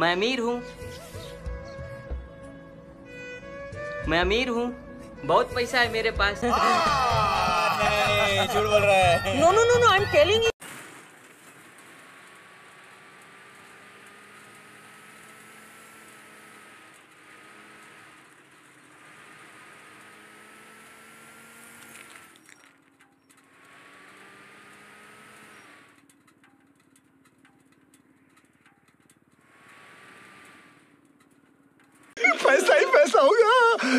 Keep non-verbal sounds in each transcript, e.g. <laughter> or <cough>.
मैं अमीर हूँ। मैं अमीर हूँ। बहुत पैसा है मेरे पास। <laughs> नहीं झूठ बोल रहा है। No no no no I am you. पैसा ही पैसा होगा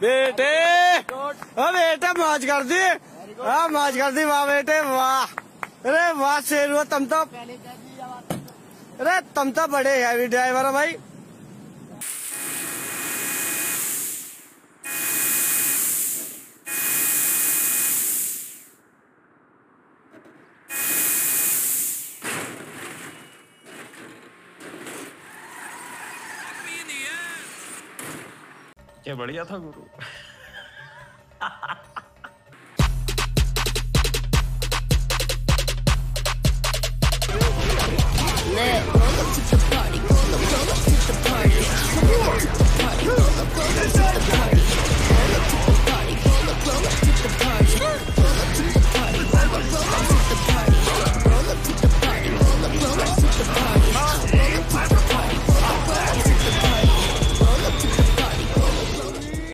बेटे। बेटे, मौज कर दी हाँ मौज कर दी वाह बेटे, वाह। अरे, वाह, शेर हुआ तुम तो अरे, तुम तो बड़े हैवी ड्राइवर हो भाई। क्या बढ़िया था गुरु।